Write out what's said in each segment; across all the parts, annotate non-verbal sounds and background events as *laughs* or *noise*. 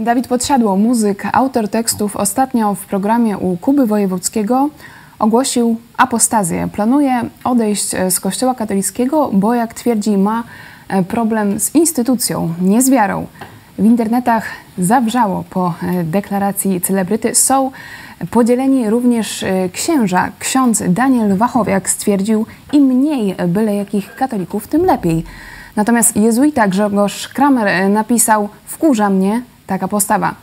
Dawid Podsiadło, muzyk, autor tekstów, ostatnio w programie u Kuby Wojewódzkiego ogłosił apostazję. Planuje odejść z Kościoła katolickiego, bo jak twierdzi, ma e, problem z instytucją, nie z wiarą. W internetach zawrzało po e, deklaracji celebryty. Są podzieleni również e, księża. Ksiądz Daniel Wachowiak stwierdził, im mniej byle jakich katolików, tym lepiej. Natomiast jezuita Grzegorz Kramer napisał, wkurza mnie taka postawa.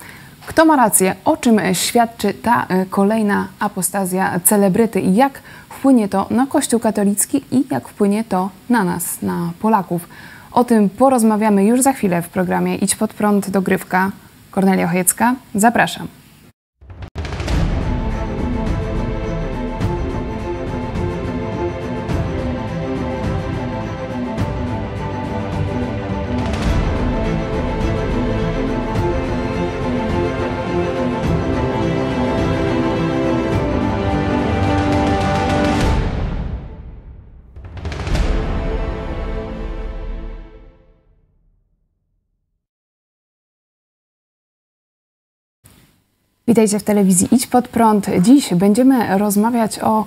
Kto ma rację? O czym świadczy ta e, kolejna apostazja celebryty i jak wpłynie to na Kościół katolicki i jak wpłynie to na nas, na Polaków? O tym porozmawiamy już za chwilę w programie Idź pod prąd dogrywka. Kornelia Ochojecka, zapraszam. Witajcie w telewizji Idź Pod Prąd. Dziś będziemy rozmawiać o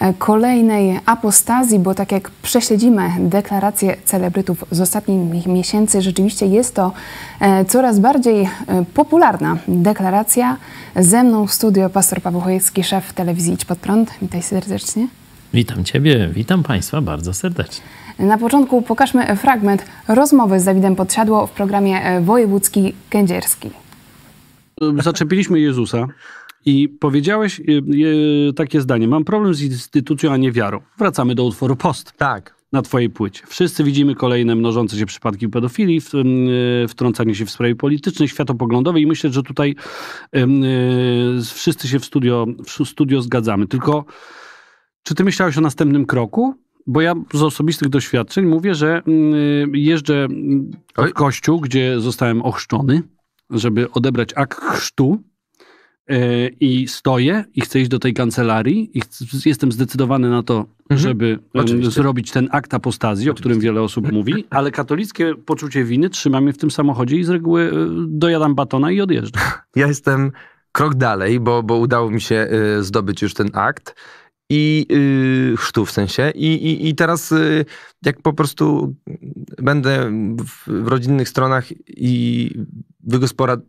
e, kolejnej apostazji, bo tak jak prześledzimy deklaracje celebrytów z ostatnich miesięcy, rzeczywiście jest to e, coraz bardziej e, popularna deklaracja. Ze mną w studio pastor Paweł Chojecki, szef telewizji Idź Pod Prąd. Witaj serdecznie. Witam Ciebie, witam Państwa bardzo serdecznie. Na początku pokażmy fragment rozmowy z Dawidem Podsiadło w programie Wojewódzki Kędzierski zaczepiliśmy Jezusa i powiedziałeś y, takie zdanie. Mam problem z instytucją, a nie wiarą. Wracamy do utworu Post. Tak. Na twojej płycie. Wszyscy widzimy kolejne mnożące się przypadki pedofilii, y, wtrącanie się w sprawy polityczne, światopoglądowe i myślę, że tutaj y, wszyscy się w studio, w studio zgadzamy. Tylko czy ty myślałeś o następnym kroku? Bo ja z osobistych doświadczeń mówię, że jeżdżę w kościół, gdzie zostałem ochrzczony żeby odebrać akt chrztu yy, i stoję i chcę iść do tej kancelarii i jestem zdecydowany na to, mhm. żeby Oczywiście. zrobić ten akt apostazji, Oczywiście. o którym wiele osób mówi, ale katolickie poczucie winy trzyma mnie w tym samochodzie i z reguły e, dojadam batona i odjeżdżam. *laughs* Ja jestem krok dalej, bo, bo udało mi się e, zdobyć już ten akt i yy, chrztu w sensie. I, i, i teraz yy, jak po prostu będę w, w rodzinnych stronach i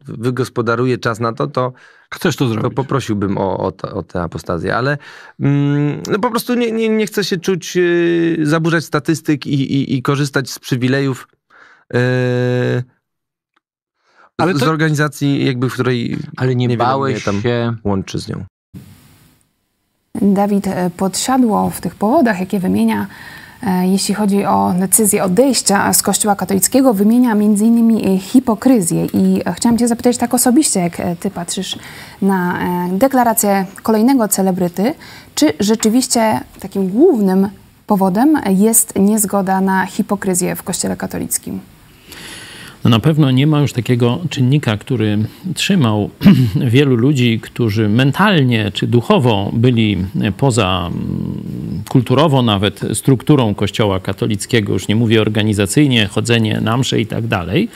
wygospodaruję czas na to, to Chcesz to zrobić? To poprosiłbym o, o, o tę apostazję, ale mm, no po prostu nie, nie, nie chcę się czuć, yy, zaburzać statystyk i, i, i korzystać z przywilejów yy, ale to... z organizacji, jakby w której ale nie, nie bałeś tam się łączy z nią. Dawid e, podsiadło w tych powodach, jakie wymienia, jeśli chodzi o decyzję odejścia z Kościoła katolickiego, wymienia m.in. hipokryzję. I chciałam Cię zapytać tak osobiście, jak e, Ty patrzysz na deklarację kolejnego celebryty, czy rzeczywiście takim głównym powodem jest niezgoda na hipokryzję w Kościele katolickim? No na pewno nie ma już takiego czynnika, który trzymał *clears throat* wielu ludzi, którzy mentalnie czy duchowo byli poza mm, kulturowo nawet strukturą Kościoła katolickiego, już nie mówię organizacyjnie, chodzenie na msze i tak dalej,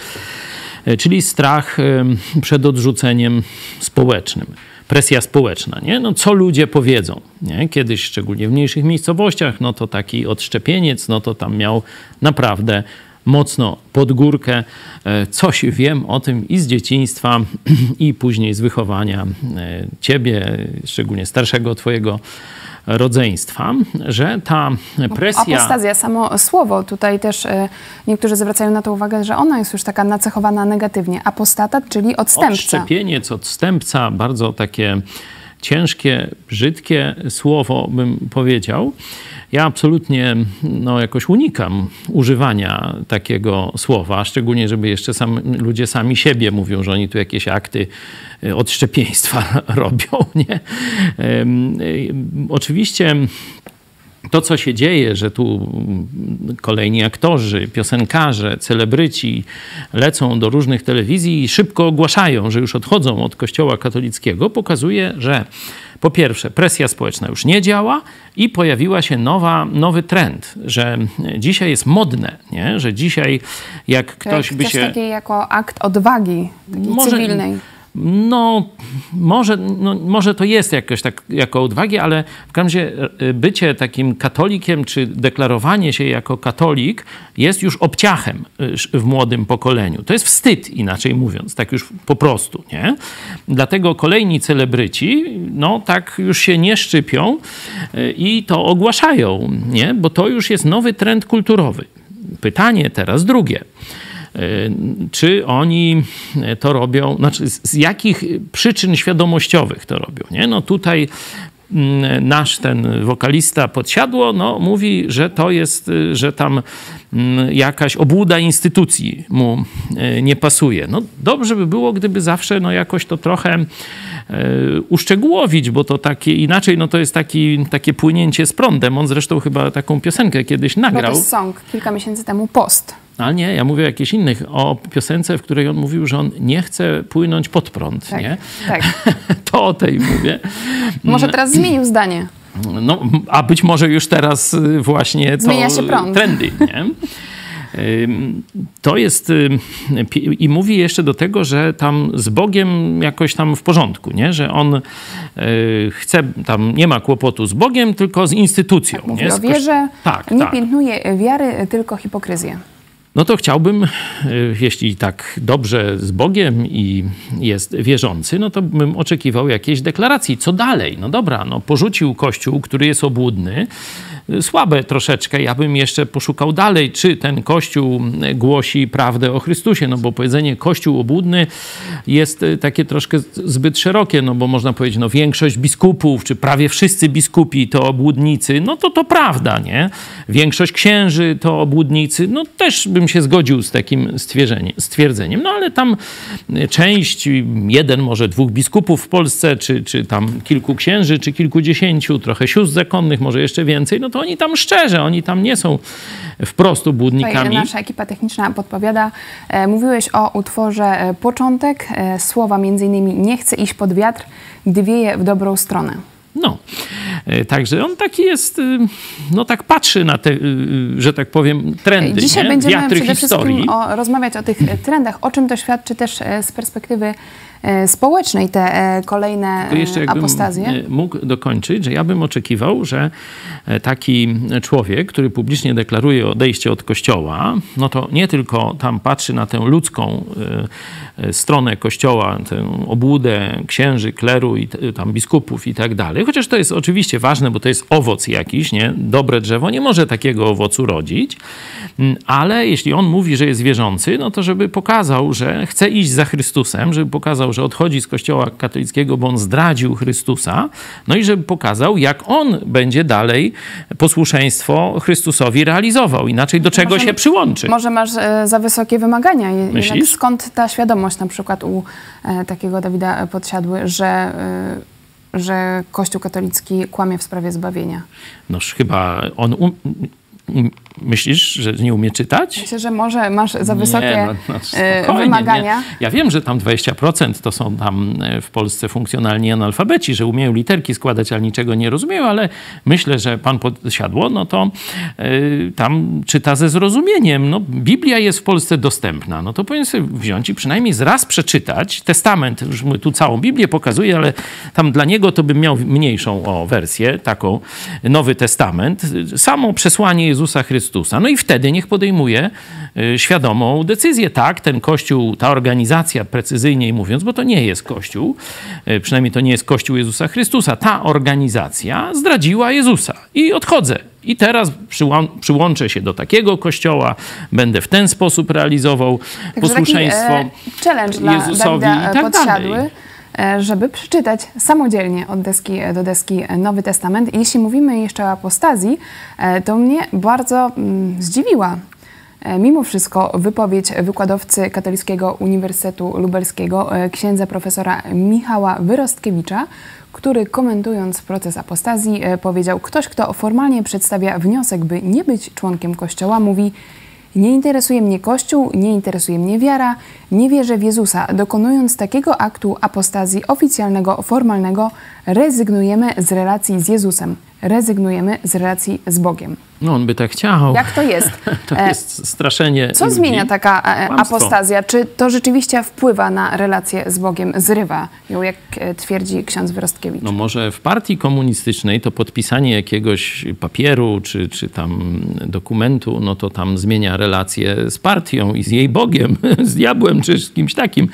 e, czyli strach przed odrzuceniem społecznym presja społeczna, nie? No co ludzie powiedzą, nie? Kiedyś, szczególnie w mniejszych miejscowościach, no to taki odszczepieniec, no to tam miał naprawdę mocno pod górkę. E, coś wiem o tym i z dzieciństwa, *clears throat* i później z wychowania e, ciebie, szczególnie starszego twojego rodzeństwa, że ta presja... Apostazja, samo słowo. Tutaj też e, niektórzy zwracają na to uwagę, że ona jest już taka nacechowana negatywnie. Apostatat, czyli odstępca. Odszczepieniec, odstępca, bardzo takie ciężkie, brzydkie słowo, bym powiedział. Ja absolutnie no, jakoś unikam używania takiego słowa, szczególnie, żeby jeszcze sam, ludzie sami siebie mówią, że oni tu jakieś akty e, odszczepieństwa *laughs* robią. Nie? Oczywiście to, co się dzieje, że tu kolejni aktorzy, piosenkarze, celebryci lecą do różnych telewizji i szybko ogłaszają, że już odchodzą od Kościoła katolickiego, pokazuje, że po pierwsze, presja społeczna już nie działa i pojawiła się nowa, nowy trend, że dzisiaj jest modne, nie? że dzisiaj jak ktoś by się... Takie jako akt odwagi Może- cywilnej. No, może, no, może to jest jakoś tak jako odwagi, ale w każdym razie e, bycie takim katolikiem, czy deklarowanie się jako katolik jest już obciachem e, w młodym pokoleniu. To jest wstyd, inaczej mówiąc, tak już po prostu, nie? Dlatego kolejni celebryci, no tak już się nie szczypią e, i to ogłaszają, nie? Bo to już jest nowy trend kulturowy. Pytanie teraz drugie. Czy oni to robią, znaczy z jakich przyczyn świadomościowych to robią, nie? No tutaj mm, nasz ten wokalista podsiadło, no mówi, że to jest, y, że tam mm, jakaś obłuda instytucji mu y, nie pasuje. No dobrze by było, gdyby zawsze no jakoś to trochę y, uszczegółowić, bo to takie inaczej, no to jest taki, takie płynięcie z prądem. On zresztą chyba taką piosenkę kiedyś to nagrał. jest song kilka miesięcy temu, post. Ale nie, ja mówię o jakichś innych, o piosence, w której on mówił, że on nie chce płynąć pod prąd, Tak, nie? tak. *laughs* To o tej mówię. Może teraz zmienił zdanie. No, a być może już teraz y, właśnie to Zmienia się prąd. trendy, nie? *laughs* To jest i mówi jeszcze do tego, że tam z Bogiem jakoś tam w porządku, nie? że on y, chce, tam nie ma kłopotu z Bogiem, tylko z instytucją. Mówi nie? o Z koś- wierze, Tak, nie tak. piętnuje wiary, tylko hipokryzję. No to chciałbym, y, jeśli tak dobrze z Bogiem i jest wierzący, no to bym oczekiwał jakiejś deklaracji. Co dalej? No dobra, no porzucił kościół, który jest obłudny, słabe troszeczkę. Ja bym jeszcze poszukał dalej, czy ten kościół głosi prawdę o Chrystusie, no bo powiedzenie kościół obłudny jest y, takie troszkę zbyt szerokie, no bo można powiedzieć, no większość biskupów, czy prawie wszyscy biskupi to obłudnicy, no to to prawda, nie? Większość księży to obłudnicy, no też bym się zgodził z takim stwierdzenie- stwierdzeniem, no ale tam y, część, jeden, może dwóch biskupów w Polsce, czy, czy tam kilku księży, czy kilkudziesięciu, trochę sióstr zakonnych, może jeszcze więcej, no to oni tam szczerze, oni tam nie są wprost Tutaj obłudnikami. nasza ekipa techniczna podpowiada. E, mówiłeś o utworze e, Początek. E, słowa między innymi nie chcę iść pod wiatr, gdy wieje w dobrą stronę. No, także on taki jest, y, no tak patrzy na te, y, y, że tak powiem, trendy, Dzisiaj nie? będziemy wiatry przede historii. wszystkim o, rozmawiać o tych trendach, o czym to świadczy też z perspektywy społecznej te e, kolejne To jeszcze e, jakbym apostazje. e, mógł dokończyć, że ja bym oczekiwał, że e, taki człowiek, który publicznie deklaruje odejście od Kościoła, no to nie tylko tam patrzy na tę ludzką e, e, stronę Kościoła, tę obłudę księży, kleru i tam biskupów i tak dalej, chociaż to jest oczywiście ważne, bo to jest owoc jakiś, nie? Dobre drzewo nie może takiego owocu rodzić, ale jeśli on mówi, że jest wierzący, no to żeby pokazał, że chce iść za Chrystusem, żeby pokazał, że odchodzi z Kościoła katolickiego, bo on zdradził Chrystusa, no i żeby pokazał, jak on będzie dalej posłuszeństwo Chrystusowi realizował, inaczej do czego Może- się przyłączy. Może masz e, za wysokie wymagania. Myślisz? skąd ta świadomość na przykład u e, takiego Dawida Podsiadły, że, e, że Kościół katolicki kłamie w sprawie zbawienia? Noż chyba on... Um, myślisz, że nie umie czytać? Myślę, że może masz za wysokie Nie, no, no, e, wymagania. Nie. Ja wiem, że tam 20% to są tam e, w Polsce funkcjonalni analfabeci, że umieją literki składać, ale niczego nie rozumieją, ale myślę, że pan podsiadło, no to e, tam czyta ze zrozumieniem. No, Biblia jest w Polsce dostępna, no to powinien sobie wziąć i przynajmniej raz przeczytać. Testament, już tu całą Biblię pokazuje, ale tam dla niego to bym miał mniejszą o wersję, taką Nowy Testament, samo przesłanie Jezusa Chrystusa. No i wtedy niech podejmuje y, świadomą decyzję. Tak, ten kościół, ta organizacja, precyzyjniej mówiąc, bo to nie jest kościół, y, przynajmniej to nie jest kościół Jezusa Chrystusa, ta organizacja zdradziła Jezusa i odchodzę. I teraz przyłą- przyłączę się do takiego kościoła, będę w ten sposób realizował Także posłuszeństwo. taki e, challenge dla Jezusowi Dawida i tak Podsiadły, dalej. E, żeby przeczytać samodzielnie od deski do deski Nowy Testament. I jeśli mówimy jeszcze o apostazji, e, to mnie bardzo mm, zdziwiła E, mimo wszystko wypowiedź wykładowcy Katolickiego Uniwersytetu Lubelskiego księdza profesora Michała Wyrostkiewicza, który komentując proces apostazji powiedział: Ktoś, kto formalnie przedstawia wniosek, by nie być członkiem Kościoła, mówi: Nie interesuje mnie Kościół, nie interesuje mnie wiara, nie wierzę w Jezusa. Dokonując takiego aktu apostazji oficjalnego, formalnego, rezygnujemy z relacji z Jezusem, rezygnujemy z relacji z Bogiem. No on by tak chciał. Jak to jest? *laughs* To E, jest straszenie Co ludzi. zmienia taka e, Kłamstwo. apostazja? Czy to rzeczywiście wpływa na relację z Bogiem, zrywa ją, jak e, twierdzi ksiądz Wyrostkiewicz? No może w partii komunistycznej to podpisanie jakiegoś papieru czy, czy tam dokumentu, no to tam zmienia relacje z partią i z jej Bogiem, *laughs* z diabłem czy z kimś takim.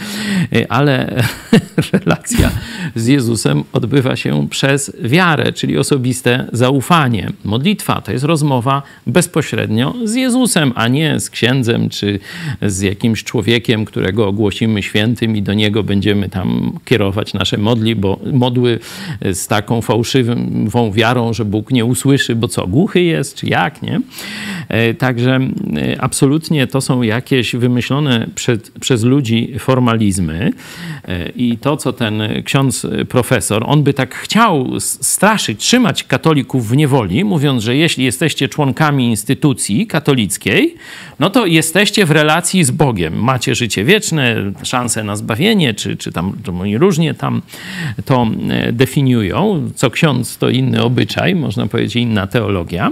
Ale *laughs* relacja z Jezusem odbywa się przez wiarę, czyli osobiste zaufanie. Modlitwa to jest rozmowa bezpośrednio z Jezusem, a nie z księdzem czy z jakimś człowiekiem, którego ogłosimy świętym i do niego będziemy tam kierować nasze modli, bo modły z taką fałszywą wiarą, że Bóg nie usłyszy, bo co, głuchy jest, czy jak, nie? E, Także e, absolutnie to są jakieś wymyślone przed, przez ludzi formalizmy E, i to, co ten ksiądz profesor, on by tak chciał straszyć, trzymać katolików w niewoli, mówiąc, że jeśli jesteście członkami instytucji katolickiej, no to jesteście w relacji z Bogiem. Macie życie wieczne, szansę na zbawienie, czy, czy tam, to oni różnie tam to e, definiują. Co ksiądz to inny obyczaj, można powiedzieć inna teologia.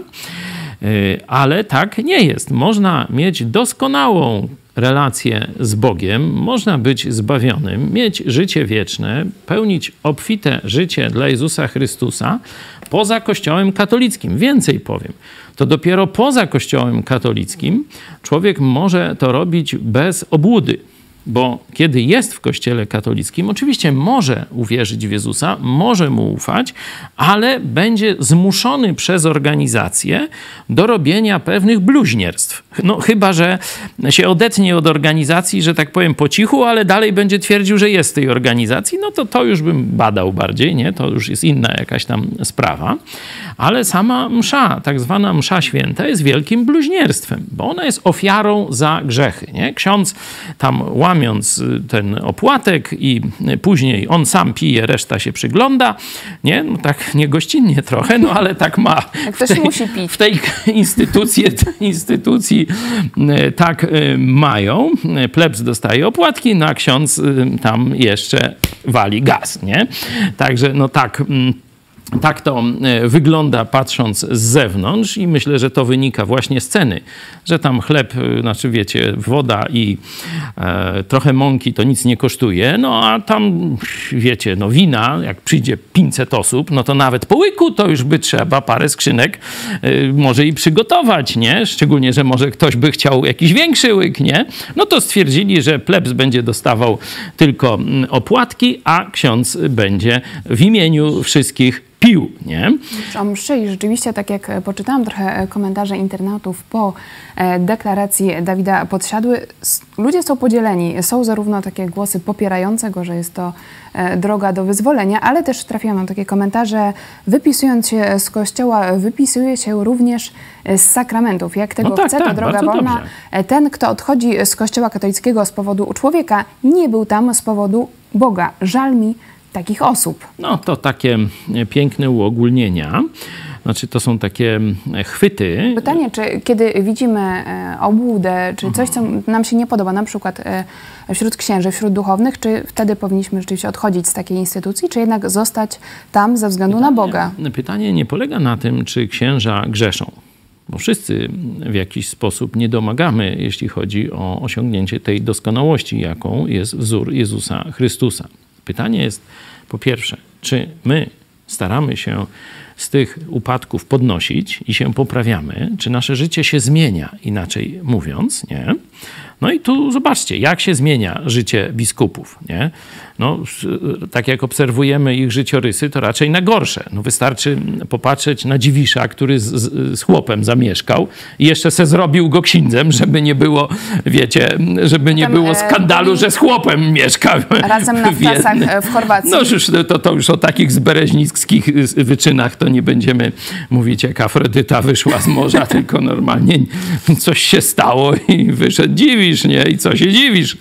Y, Ale tak nie jest. Można mieć doskonałą relację z Bogiem, można być zbawionym, mieć życie wieczne, pełnić obfite życie dla Jezusa Chrystusa poza Kościołem katolickim. Więcej powiem, to dopiero poza Kościołem katolickim człowiek może to robić bez obłudy. Bo kiedy jest w kościele katolickim, oczywiście może uwierzyć w Jezusa, może mu ufać, ale będzie zmuszony przez organizację do robienia pewnych bluźnierstw. No chyba, że się odetnie od organizacji, że tak powiem po cichu, ale dalej będzie twierdził, że jest tej organizacji, no to to już bym badał bardziej, nie? To już jest inna jakaś tam sprawa. Ale sama msza, tak zwana msza święta jest wielkim bluźnierstwem, bo ona jest ofiarą za grzechy, nie? Ksiądz tam łamiąc y, ten opłatek i y, później on sam pije, reszta się przygląda, nie? No tak niegościnnie trochę, no ale tak ma. Ktoś musi pić. W tej *laughs* instytucji, instytucji tak y, mają. Plebs dostaje opłatki, no a ksiądz tam jeszcze wali gaz, nie? Także no tak... tak to e, wygląda patrząc z zewnątrz i myślę, że to wynika właśnie z ceny, że tam chleb, e, znaczy wiecie, woda i e, trochę mąki to nic nie kosztuje, no a tam wiecie, no wina, jak przyjdzie 500 osób, no to nawet po łyku to już by trzeba parę skrzynek e, może i przygotować, nie? Szczególnie, że może ktoś by chciał jakiś większy łyk, nie? No to stwierdzili, że plebs będzie dostawał tylko mm, opłatki, a ksiądz będzie w imieniu wszystkich pił, nie? O mszy i rzeczywiście, tak jak e, poczytałam trochę e, komentarze internautów po e, deklaracji Dawida Podsiadły, ludzie są podzieleni. Są zarówno takie głosy popierające go, że jest to droga do wyzwolenia, ale też trafiłam na takie komentarze, wypisując się z kościoła, wypisuje się również z sakramentów. Jak tego No tak, chce, tak, to droga bardzo wolna. dobrze. Ten, kto odchodzi z kościoła katolickiego z powodu człowieka, nie był tam z powodu Boga. Żal mi takich osób. No to takie e, piękne uogólnienia. Znaczy to są takie mm, chwyty. Pytanie, czy kiedy widzimy e, obłudę, czy coś, co nam się nie podoba, na przykład e, wśród księży, wśród duchownych, czy wtedy powinniśmy rzeczywiście odchodzić z takiej instytucji, czy jednak zostać tam ze względu na Boga? Pytanie nie polega na tym, czy księża grzeszą. Bo wszyscy w jakiś sposób nie domagamy, jeśli chodzi o osiągnięcie tej doskonałości, jaką jest wzór Jezusa Chrystusa. Pytanie jest po pierwsze, czy my staramy się z tych upadków podnosić i się poprawiamy, czy nasze życie się zmienia, inaczej mówiąc, nie? No i tu zobaczcie, jak się zmienia życie biskupów, nie? No, tak jak obserwujemy ich życiorysy, to raczej na gorsze. No, wystarczy popatrzeć na Dziwisza, który z, z, z chłopem zamieszkał i jeszcze se zrobił go księdzem, żeby nie było, wiecie, żeby nie Potem, było e, skandalu, byli że z chłopem mieszka. Razem na *laughs* w wczasach jednym- e, w Chorwacji. No już, to, to już o takich zbereźnickich wyczynach to to nie będziemy mówić, jak Afrodyta wyszła z morza, *laughs* tylko normalnie coś się stało i wyszedł, dziwisz, nie? I co się dziwisz?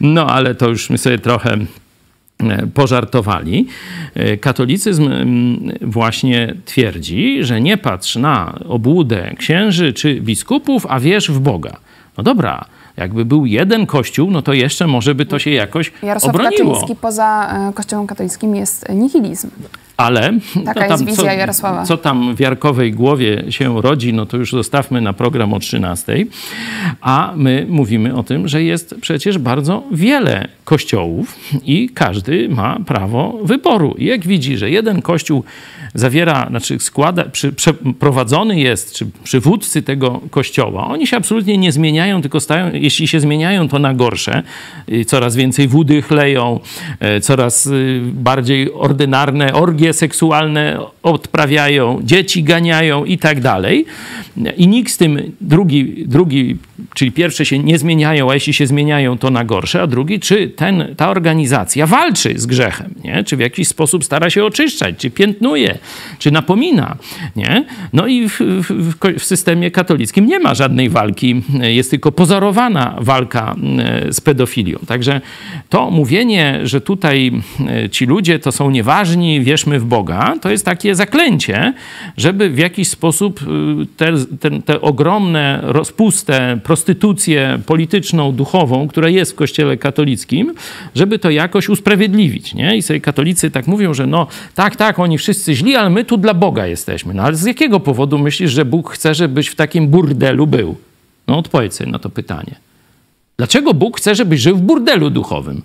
No, ale to już my sobie trochę e, pożartowali. E, katolicyzm mm, właśnie twierdzi, że nie patrz na obłudę księży czy biskupów, a wierz w Boga. No dobra, jakby był jeden kościół, no to jeszcze może by to się jakoś Jarosław obroniło. Kaczyński poza e, kościołem katolickim jest nihilizm. Ale Taka no jest wizja co, Jarosława. co tam w Jarkowej głowie się rodzi, no to już zostawmy na program o 13. A my mówimy o tym, że jest przecież bardzo wiele kościołów i każdy ma prawo wyboru. I jak widzi, że jeden kościół zawiera, znaczy składa, przy, prze, prowadzony jest, czy przywódcy tego kościoła, oni się absolutnie nie zmieniają, tylko stają, jeśli się zmieniają, to na gorsze. Coraz więcej wódy chleją, e, coraz y, bardziej ordynarne orgie seksualne odprawiają, dzieci ganiają i tak dalej. I nikt z tym, drugi, drugi, czyli pierwsze się nie zmieniają, a jeśli się zmieniają, to na gorsze, a drugi, czy ten, ta organizacja walczy z grzechem, nie? czy w jakiś sposób stara się oczyszczać, czy piętnuje, czy napomina. Nie? No i w, w, w systemie katolickim nie ma żadnej walki, jest tylko pozorowana walka e, z pedofilią. Także to mówienie, że tutaj e, ci ludzie to są nieważni, wierzmy w Boga, to jest takie zaklęcie, żeby w jakiś sposób y, te, te, te ogromne, rozpustę, prostytucję polityczną, duchową, która jest w kościele katolickim, żeby to jakoś usprawiedliwić. Nie? I sobie katolicy tak mówią, że no tak, tak, oni wszyscy źli, ale my tu dla Boga jesteśmy. No ale z jakiego powodu myślisz, że Bóg chce, żebyś w takim burdelu był? No odpowiedz sobie na to pytanie. Dlaczego Bóg chce, żebyś żył w burdelu duchowym?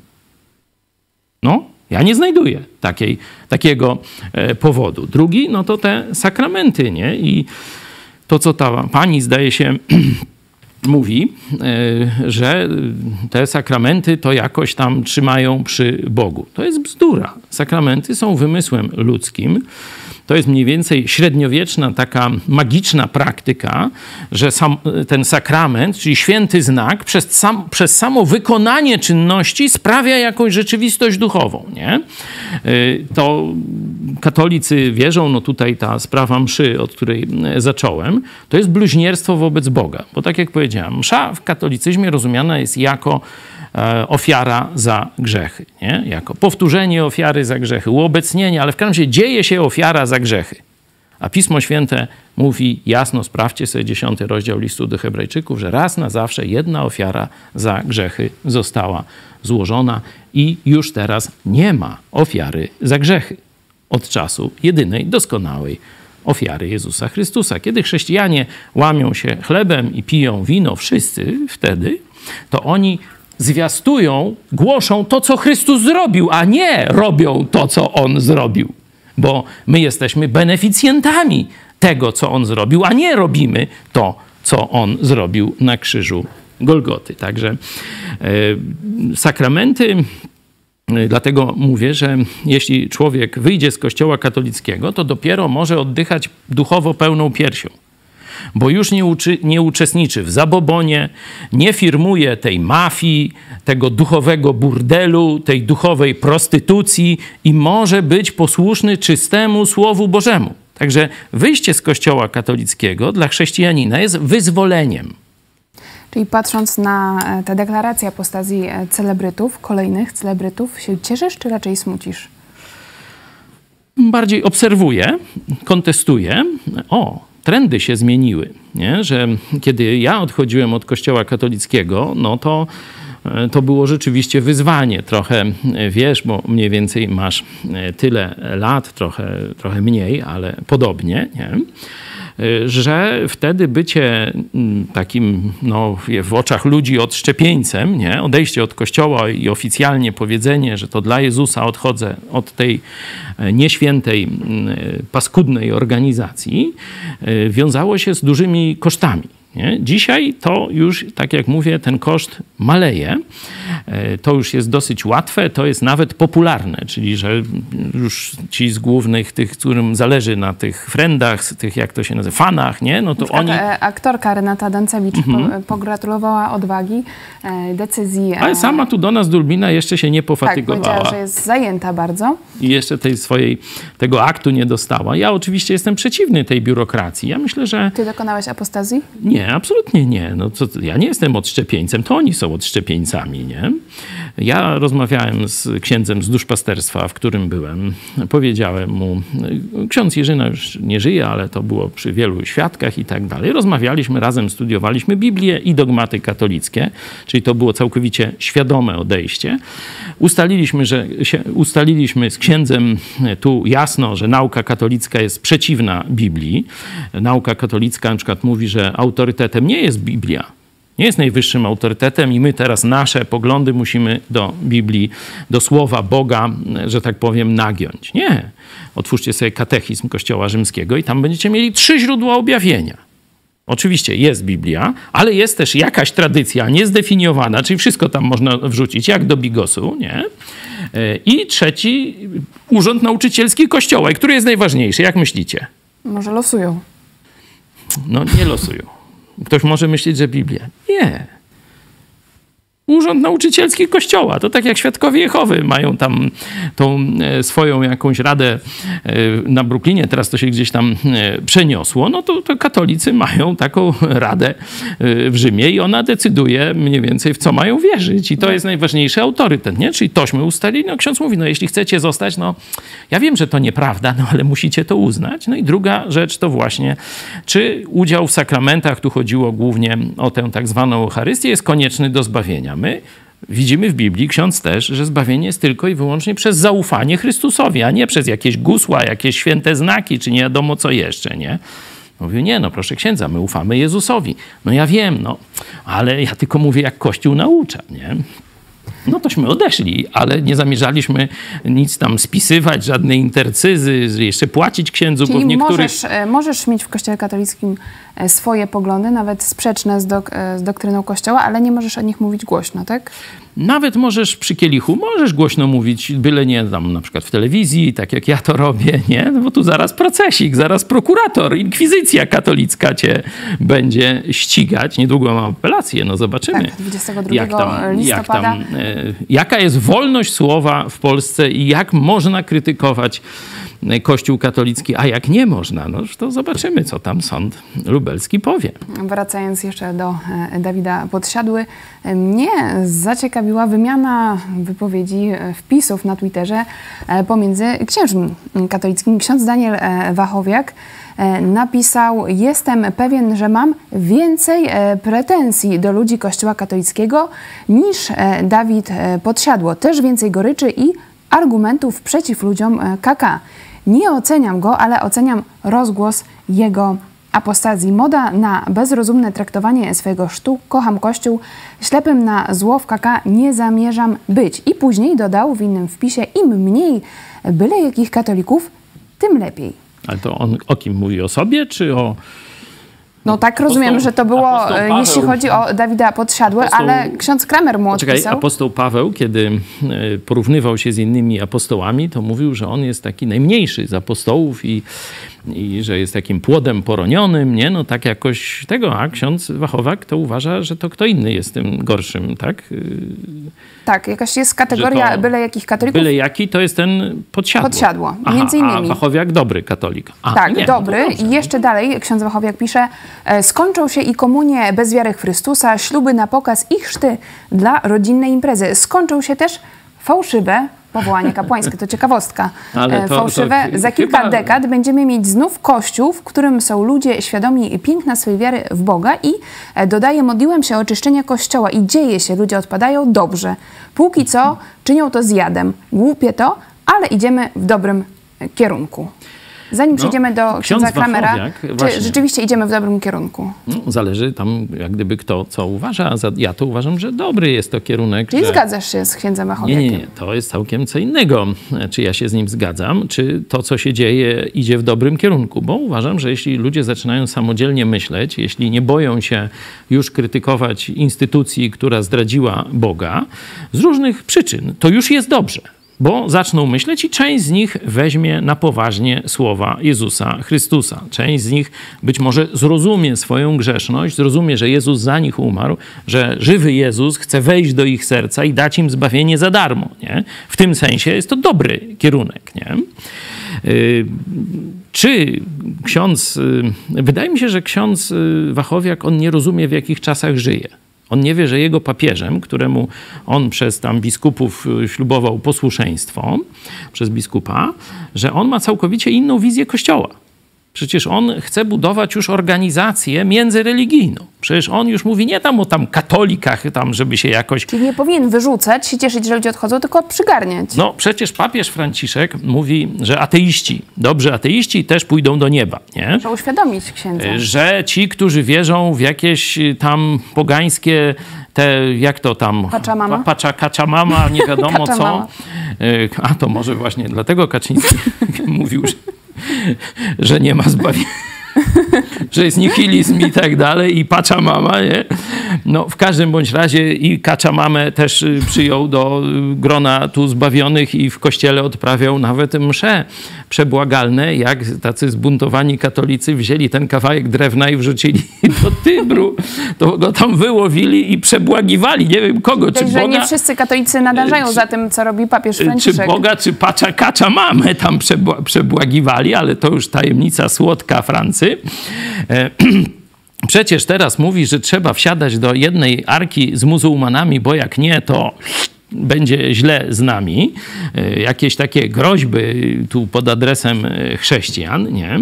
No, ja nie znajduję takiej, takiego e, powodu. Drugi, no to te sakramenty, nie? I to, co ta pani zdaje się *clears throat* mówi, e, że te sakramenty to jakoś tam trzymają przy Bogu. To jest bzdura. Sakramenty są wymysłem ludzkim. To jest mniej więcej średniowieczna taka magiczna praktyka, że sam, ten sakrament, czyli święty znak, przez, sam, przez samo wykonanie czynności sprawia jakąś rzeczywistość duchową. Nie? Y, to katolicy wierzą, no tutaj ta sprawa mszy, od której zacząłem, to jest bluźnierstwo wobec Boga. Bo tak jak powiedziałem, msza w katolicyzmie rozumiana jest jako e, ofiara za grzechy, nie? jako powtórzenie ofiary za grzechy, uobecnienie, ale w każdym razie dzieje się ofiara za grzechy. A Pismo Święte mówi jasno, sprawdźcie sobie dziesiąty rozdział listu do Hebrajczyków, że raz na zawsze jedna ofiara za grzechy została złożona i już teraz nie ma ofiary za grzechy od czasu jedynej, doskonałej ofiary Jezusa Chrystusa. Kiedy chrześcijanie łamią się chlebem i piją wino, wszyscy wtedy, to oni zwiastują, głoszą to, co Chrystus zrobił, a nie robią to, co On zrobił. Bo my jesteśmy beneficjentami tego, co On zrobił, a nie robimy to, co On zrobił na krzyżu Golgoty. Także e, sakramenty Dlatego mówię, że jeśli człowiek wyjdzie z kościoła katolickiego, to dopiero może oddychać duchowo pełną piersią. Bo już nie, uczy, nie uczestniczy w zabobonie, nie firmuje tej mafii, tego duchowego burdelu, tej duchowej prostytucji i może być posłuszny czystemu Słowu Bożemu. Także wyjście z kościoła katolickiego dla chrześcijanina jest wyzwoleniem. Czyli patrząc na e, te deklaracje apostazji e, celebrytów, kolejnych celebrytów, się cieszysz czy raczej smucisz? Bardziej obserwuję, kontestuję. O, trendy się zmieniły, nie? że kiedy ja odchodziłem od kościoła katolickiego, no to e, to było rzeczywiście wyzwanie. Trochę wiesz, bo mniej więcej masz tyle lat, trochę, trochę mniej, ale podobnie. Nie? Że wtedy bycie mm, takim no, w oczach ludzi odszczepieńcem, nie? odejście od kościoła i oficjalnie powiedzenie, że to dla Jezusa odchodzę od tej e, nieświętej, mm, paskudnej organizacji, e, wiązało się z dużymi kosztami. Nie? Dzisiaj to już, tak jak mówię, ten koszt maleje. E, to już jest dosyć łatwe, to jest nawet popularne, czyli że już ci z głównych, tych, którym zależy na tych friendach, tych, jak to się nazywa, fanach, nie? no to oni... E, aktorka Renata Dancewicz mhm. pogratulowała odwagi, e, decyzji. Ale sama tu do nas Dulbina jeszcze się nie pofatygowała. Tak, powiedziała, że jest zajęta bardzo. I jeszcze tej swojej, tego aktu nie dostała. Ja oczywiście jestem przeciwny tej biurokracji. Ja myślę, że... Ty dokonałeś apostazji? Nie, absolutnie nie. No, co, ja nie jestem odszczepieńcem, to oni są odszczepieńcami, nie? Ja rozmawiałem z księdzem z duszpasterstwa, w którym byłem. Powiedziałem mu, ksiądz Jerzyna już nie żyje, ale to było przy wielu świadkach i tak dalej. Rozmawialiśmy razem, studiowaliśmy Biblię i dogmaty katolickie, czyli to było całkowicie świadome odejście. Ustaliliśmy, że, ustaliliśmy z księdzem tu jasno, że nauka katolicka jest przeciwna Biblii. Nauka katolicka na przykład mówi, że autorytetem nie jest Biblia, nie jest najwyższym autorytetem i my teraz nasze poglądy musimy do Biblii, do słowa Boga, że tak powiem, nagiąć. Nie. Otwórzcie sobie katechizm Kościoła Rzymskiego i tam będziecie mieli trzy źródła objawienia. Oczywiście jest Biblia, ale jest też jakaś tradycja niezdefiniowana, czyli wszystko tam można wrzucić, jak do bigosu, nie? I trzeci, urząd nauczycielski Kościoła. I który jest najważniejszy, jak myślicie? Może losują. No nie losują. Ktoś może myśleć, że Biblia. Nie. Urząd Nauczycielski Kościoła. To tak jak Świadkowie Jehowy mają tam tą e, swoją jakąś radę e, na Brooklynie, teraz to się gdzieś tam e, przeniosło, no to, to katolicy mają taką *laughs* radę w Rzymie i ona decyduje mniej więcej w co mają wierzyć i to jest najważniejszy autorytet, nie? Czyli tośmy ustalili, no ksiądz mówi, no jeśli chcecie zostać, no ja wiem, że to nieprawda, no ale musicie to uznać. No i druga rzecz to właśnie, czy udział w sakramentach, tu chodziło głównie o tę tak zwaną Eucharystię, jest konieczny do zbawienia. My widzimy w Biblii, ksiądz też, że zbawienie jest tylko i wyłącznie przez zaufanie Chrystusowi, a nie przez jakieś gusła, jakieś święte znaki, czy nie wiadomo co jeszcze, nie? Mówił, nie, no proszę księdza, my ufamy Jezusowi. No ja wiem, no, ale ja tylko mówię, jak Kościół naucza, nie? No tośmy odeszli, ale nie zamierzaliśmy nic tam spisywać, żadnej intercyzy, jeszcze płacić księdzu, Czyli bo w niektórych... Możesz, e, możesz mieć w kościele katolickim e, swoje poglądy, nawet sprzeczne z, dok e, z doktryną kościoła, ale nie możesz o nich mówić głośno, tak? Nawet możesz przy kielichu, możesz głośno mówić, byle nie tam na przykład w telewizji, tak jak ja to robię, nie? No bo tu zaraz procesik, zaraz prokurator, inkwizycja katolicka cię będzie ścigać. Niedługo mam apelację, no zobaczymy. Tak, 22 jak tam, listopada. Jak tam, jaka jest wolność słowa w Polsce i jak można krytykować Kościół katolicki, a jak nie można, no to zobaczymy, co tam sąd lubelski powie. Wracając jeszcze do e, Dawida Podsiadły, mnie zaciekawiła wymiana wypowiedzi, e, wpisów na Twitterze e, pomiędzy księżem katolickim. Ksiądz Daniel Wachowiak napisał: Jestem pewien, że mam więcej pretensji do ludzi Kościoła katolickiego niż Dawid Podsiadło. Też więcej goryczy i argumentów przeciw ludziom KK. Nie oceniam go, ale oceniam rozgłos jego apostazji. Moda na bezrozumne traktowanie swojego sztuk, kocham Kościół, ślepym na zło w KK nie zamierzam być. I później dodał w innym wpisie, im mniej byle jakich katolików, tym lepiej. Ale to on o kim mówi? O sobie czy o no tak rozumiem, że to było, e, jeśli chodzi o Dawida Podsiadły, apostoł, ale ksiądz Kramer mu odpisał. Czekaj, apostoł Paweł, kiedy e, porównywał się z innymi apostołami, to mówił, że on jest taki najmniejszy z apostołów i i że jest takim płodem poronionym, nie? No tak jakoś tego, a ksiądz Wachowak to uważa, że to kto inny jest tym gorszym, tak? Tak, jakaś jest kategoria byle jakich katolików. Byle jaki to jest ten podsiadło. Podsiadło, Aha, między innymi. A Wachowiak dobry katolik. A, tak, nie, no dobry. No I jeszcze dalej ksiądz Wachowiak pisze, e, skończą się i komunie bez wiary Chrystusa, śluby na pokaz i chrzty dla rodzinnej imprezy. Skończą się też fałszywe powołanie kapłańskie. To ciekawostka *laughs* Ale e, to, fałszywe. To Za kilka chyba... dekad będziemy mieć znów kościół, w którym są ludzie świadomi piękna swojej wiary w Boga i e, dodaje, modliłem się o oczyszczenie kościoła i dzieje się, ludzie odpadają dobrze. Póki co czynią to z jadem. Głupie to, ale idziemy w dobrym kierunku. Zanim No, przejdziemy do księdza Kramera, czy właśnie. rzeczywiście idziemy w dobrym kierunku? No, zależy tam jak gdyby kto co uważa. Ja to uważam, że dobry jest to kierunek. Czyli że... zgadzasz się z księdzem Nie, Wachowiakiem? nie, nie. To jest całkiem co innego. Czy ja się z nim zgadzam, czy to, co się dzieje, idzie w dobrym kierunku. Bo uważam, że jeśli ludzie zaczynają samodzielnie myśleć, jeśli nie boją się już krytykować instytucji, która zdradziła Boga, z różnych przyczyn, to już jest dobrze. Bo zaczną myśleć i część z nich weźmie na poważnie słowa Jezusa Chrystusa. Część z nich być może zrozumie swoją grzeszność, zrozumie, że Jezus za nich umarł, że żywy Jezus chce wejść do ich serca i dać im zbawienie za darmo. Nie? W tym sensie jest to dobry kierunek. Nie? Y, Czy ksiądz, y, wydaje mi się, że ksiądz y, Wachowiak, on nie rozumie, w jakich czasach żyje. On nie wie, że jego papieżem, któremu on przez tam biskupów y, ślubował posłuszeństwo, przez biskupa, że on ma całkowicie inną wizję Kościoła. Przecież on chce budować już organizację międzyreligijną. Przecież on już mówi nie tam o tam katolikach, tam, żeby się jakoś Czyli nie powinien wyrzucać, się cieszyć, że ludzie odchodzą, tylko przygarniać. no przecież papież Franciszek mówi, że ateiści, dobrzy ateiści też pójdą do nieba, nie? Muszę uświadomić księdza. Że ci, którzy wierzą w jakieś y, tam pogańskie, te, jak to tam? Pachamama? Pa- Pacza, kaczamama, nie wiadomo *laughs* co. Y, A to może właśnie dlatego Kaczyński *laughs* mówił, że, że nie ma zbawienia. *laughs* że jest nihilizm i tak dalej i Pachamama, nie? No w każdym bądź razie i Kaczamamę też y, przyjął do y, grona tu zbawionych i w kościele odprawiał nawet msze przebłagalne, jak tacy zbuntowani katolicy wzięli ten kawałek drewna i wrzucili *laughs* do Tybru, to go tam wyłowili i przebłagiwali, nie wiem kogo, czy Widać, Boga, nie wszyscy katolicy nadążają czy- za tym, co robi papież czy Franciszek. Boga, czy Pacza Kacza mamę tam przebła, przebłagiwali, ale to już tajemnica słodka Francy. E, *clears throat* Przecież teraz mówi, że trzeba wsiadać do jednej arki z muzułmanami, bo jak nie, to będzie źle z nami. E, Jakieś takie groźby tu pod adresem e, chrześcijan, nie?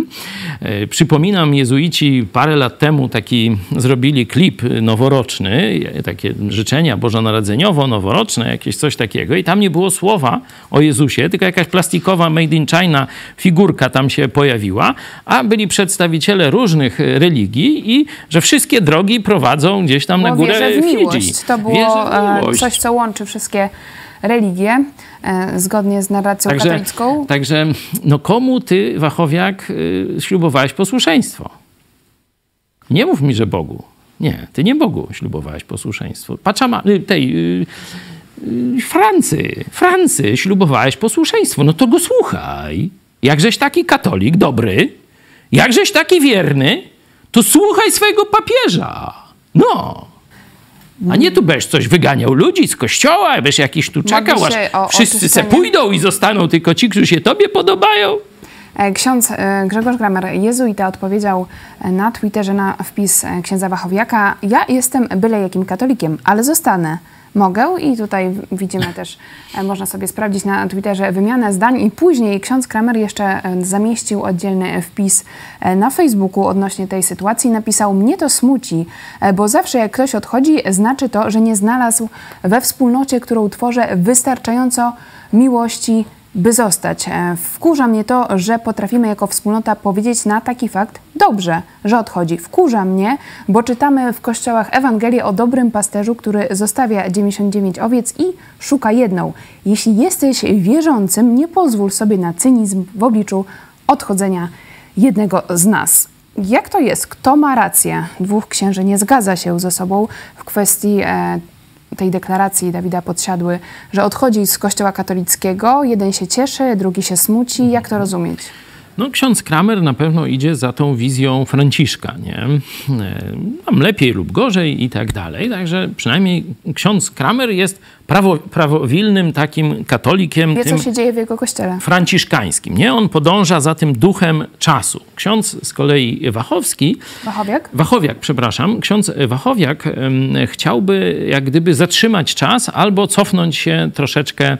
E, Przypominam, jezuici parę lat temu taki zrobili klip noworoczny, takie życzenia bożonarodzeniowo-noworoczne, jakieś coś takiego i tam nie było słowa o Jezusie, tylko jakaś plastikowa made in China figurka tam się pojawiła, a byli przedstawiciele różnych religii i że wszystkie drogi prowadzą gdzieś tam na górę wierzę w miłość. To było miłość. coś, co łączy wszystkie religie, zgodnie z narracją Także, katolicką. także no komu ty, Wachowiak, y, ślubowałeś posłuszeństwo? Nie mów mi, że Bogu. Nie, ty nie Bogu ślubowałeś posłuszeństwo. Patrzama, y, tej y, Francy, Francy ślubowałeś posłuszeństwo. No to go słuchaj. Jakżeś taki katolik dobry, jakżeś taki wierny, to słuchaj swojego papieża. No. A nie tu będziesz coś wyganiał ludzi z kościoła, będziesz jakiś tu czekał, się o aż wszyscy se pójdą i zostaną tylko ci, którzy się tobie podobają. E, Ksiądz e, Grzegorz Gramer, jezuita, odpowiedział e, na Twitterze na wpis księdza Wachowiaka Ja jestem byle jakim katolikiem, ale zostanę. Mogę i tutaj widzimy też, e, można sobie sprawdzić na Twitterze wymianę zdań i później ksiądz Kramer jeszcze e, zamieścił oddzielny wpis e, na Facebooku odnośnie tej sytuacji. Napisał, mnie to smuci, bo zawsze jak ktoś odchodzi, znaczy to, że nie znalazł we wspólnocie, którą tworzę, wystarczająco miłości by zostać. E, Wkurza mnie to, że potrafimy jako wspólnota powiedzieć na taki fakt dobrze, że odchodzi. Wkurza mnie, bo czytamy w kościołach Ewangelię o dobrym pasterzu, który zostawia 99 owiec i szuka jedną. Jeśli jesteś wierzącym, nie pozwól sobie na cynizm w obliczu odchodzenia jednego z nas. Jak to jest? Kto ma rację? Dwóch księży nie zgadza się ze sobą w kwestii e, tej deklaracji Dawida Podsiadły, że odchodzi z kościoła katolickiego, jeden się cieszy, drugi się smuci. Jak to rozumieć? No, ksiądz Kramer na pewno idzie za tą wizją Franciszka, nie? E, Tam lepiej lub gorzej i tak dalej. Także przynajmniej ksiądz Kramer jest prawo, prawowilnym takim katolikiem, Wie, co się dzieje w jego kościele. franciszkańskim, nie? On podąża za tym duchem czasu. Ksiądz z kolei Wachowski Wachowiak? Wachowiak, przepraszam. Ksiądz Wachowiak chciałby jak gdyby zatrzymać czas albo cofnąć się troszeczkę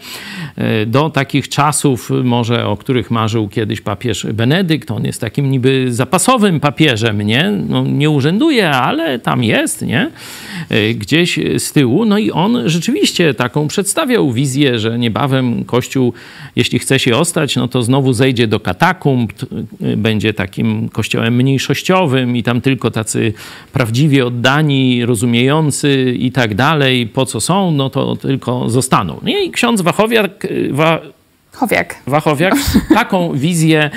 e, do takich czasów, może o których marzył kiedyś papież Benedykt, on jest takim niby zapasowym papieżem, nie? No, nie urzęduje, ale tam jest, nie? E, gdzieś z tyłu. No i on rzeczywiście taką przedstawiał wizję, że niebawem Kościół, jeśli chce się ostać, no to znowu zejdzie do katakumb, e, będzie takim kościołem mniejszościowym i tam tylko tacy prawdziwie oddani, rozumiejący i tak dalej, po co są, no to tylko zostaną. I ksiądz Wachowiak, Wa, Chowiak. Wachowiak *laughs* taką wizję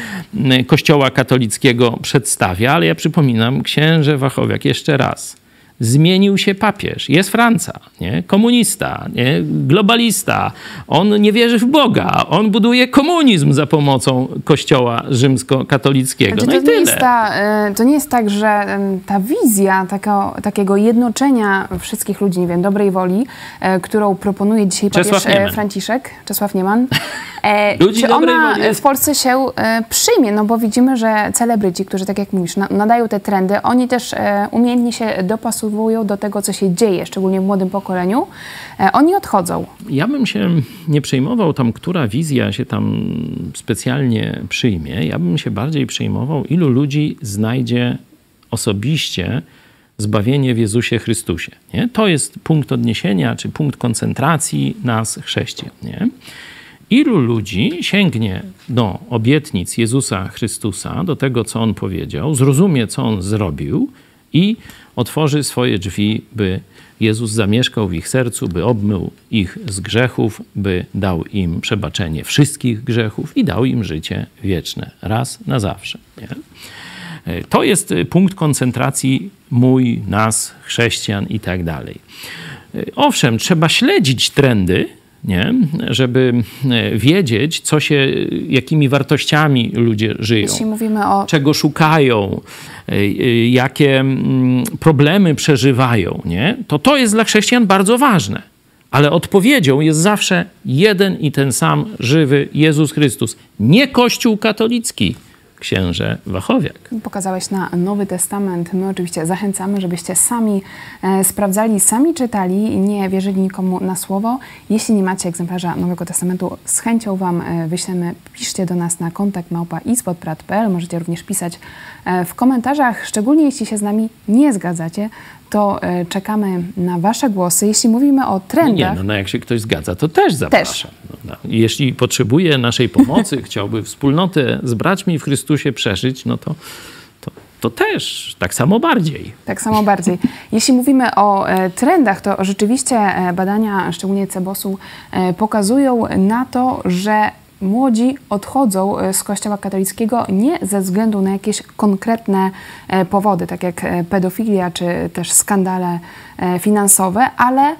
Kościoła katolickiego przedstawia, ale ja przypominam, księże Wachowiak jeszcze raz zmienił się papież. Jest Franca, nie? komunista, nie? globalista. On nie wierzy w Boga. On buduje komunizm za pomocą kościoła rzymskokatolickiego. Znaczy, no to, nie jest ta, e, to nie jest tak, że ta wizja taka, takiego jednoczenia wszystkich ludzi, nie wiem, dobrej woli, e, którą proponuje dzisiaj papież e, Franciszek, Czesław Nieman, *laughs* Ludzi czy ona w Polsce się przyjmie? No bo widzimy, że celebryci, którzy tak jak mówisz, nadają te trendy, oni też umiejętnie się dopasują dostosowują do tego, co się dzieje, szczególnie w młodym pokoleniu, e, oni odchodzą. Ja bym się nie przejmował tam, która wizja się tam specjalnie przyjmie. Ja bym się bardziej przejmował, ilu ludzi znajdzie osobiście zbawienie w Jezusie Chrystusie. Nie? To jest punkt odniesienia, czy punkt koncentracji nas, chrześcijan. Nie? Ilu ludzi sięgnie do obietnic Jezusa Chrystusa, do tego, co On powiedział, zrozumie, co On zrobił i otworzy swoje drzwi, by Jezus zamieszkał w ich sercu, by obmył ich z grzechów, by dał im przebaczenie wszystkich grzechów i dał im życie wieczne, raz na zawsze. Nie? To jest punkt koncentracji mój, nas, chrześcijan i tak dalej. Owszem, trzeba śledzić trendy, nie? żeby e, wiedzieć, co się, jakimi wartościami ludzie żyją, Jeśli mówimy o... czego szukają, e, e, jakie mm, problemy przeżywają, nie? to to jest dla chrześcijan bardzo ważne. Ale odpowiedzią jest zawsze jeden i ten sam żywy Jezus Chrystus, nie Kościół katolicki księże Wachowiak. Pokazałeś na Nowy Testament. My oczywiście zachęcamy, żebyście sami e, sprawdzali, sami czytali, nie wierzyli nikomu na słowo. Jeśli nie macie egzemplarza Nowego Testamentu, z chęcią Wam e, wyślemy. Piszcie do nas na kontakt małpa Możecie również pisać e, w komentarzach, szczególnie jeśli się z nami nie zgadzacie, to e, czekamy na Wasze głosy. Jeśli mówimy o trendach... Nie, no, no jak się ktoś zgadza, to też zapraszam. Też. No. Jeśli potrzebuje naszej pomocy, *laughs* chciałby wspólnotę z braćmi w Chrystusie przeżyć, no to, to, też tak samo bardziej. Tak samo bardziej. Jeśli mówimy o e, trendach, to rzeczywiście e, badania, szczególnie Cebosu, pokazują na to, że młodzi odchodzą e, z Kościoła katolickiego nie ze względu na jakieś konkretne e, powody, tak jak e, pedofilia czy też skandale finansowe, ale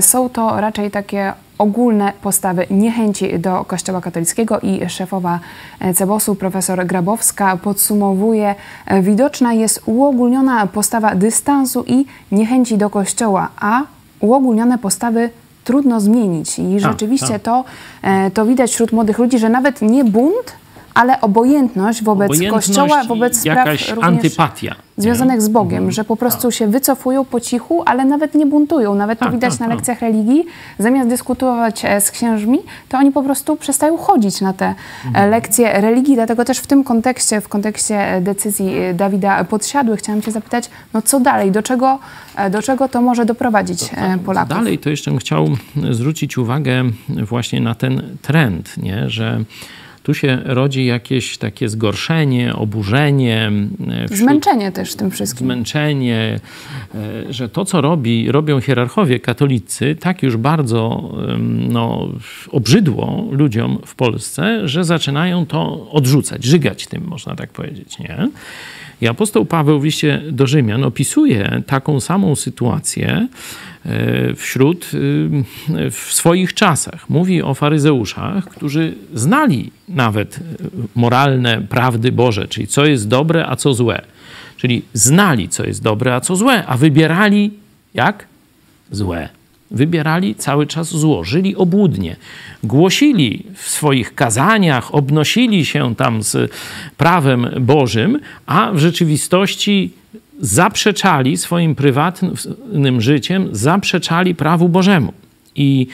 są to raczej takie ogólne postawy niechęci do Kościoła katolickiego i szefowa Cebosu, profesor Grabowska, podsumowuje, widoczna jest uogólniona postawa dystansu i niechęci do Kościoła, a uogólnione postawy trudno zmienić. I rzeczywiście To, e, to widać wśród młodych ludzi, że nawet nie bunt, ale obojętność wobec obojętność Kościoła, wobec spraw jakaś antypatia związanych z Bogiem, mhm. że po prostu tak. się wycofują po cichu, ale nawet nie buntują. Nawet to tak, widać tak, na tak. lekcjach religii. Zamiast dyskutować e, z księżmi, to oni po prostu przestają chodzić na te e, mhm. lekcje religii. Dlatego też w tym kontekście, w kontekście decyzji e, Dawida Podsiadły, chciałam cię zapytać, no co dalej? Do czego, do czego to może doprowadzić to, Polaków? Dalej to jeszcze bym chciał zwrócić uwagę właśnie na ten trend, nie? że tu się rodzi jakieś takie zgorszenie, oburzenie. E, wśród, zmęczenie też tym wszystkim. Zmęczenie, e, że to, co robi, robią hierarchowie katolicy, tak już bardzo no, obrzydło ludziom w Polsce, że zaczynają to odrzucać, żygać tym, można tak powiedzieć. Nie? I apostoł Paweł w liście do Rzymian opisuje taką samą sytuację, E, wśród, y, w swoich czasach. Mówi o faryzeuszach, którzy znali nawet e, moralne prawdy Boże, czyli co jest dobre, a co złe. Czyli znali, co jest dobre, a co złe, a wybierali jak? Złe. Wybierali cały czas zło, żyli obłudnie, głosili w swoich kazaniach, obnosili się tam z prawem Bożym, a w rzeczywistości zaprzeczali swoim prywatnym życiem, zaprzeczali prawu Bożemu. I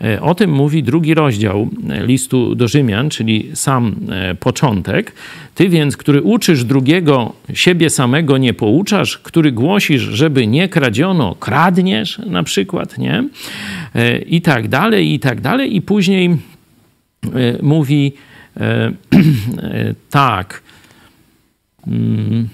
e, o tym mówi drugi rozdział e, listu do Rzymian, czyli sam e, początek. Ty więc, który uczysz drugiego, siebie samego nie pouczasz, który głosisz, żeby nie kradziono, kradniesz na przykład, nie? I tak dalej, i tak dalej. I później mówi *clears throat* tak. Mm,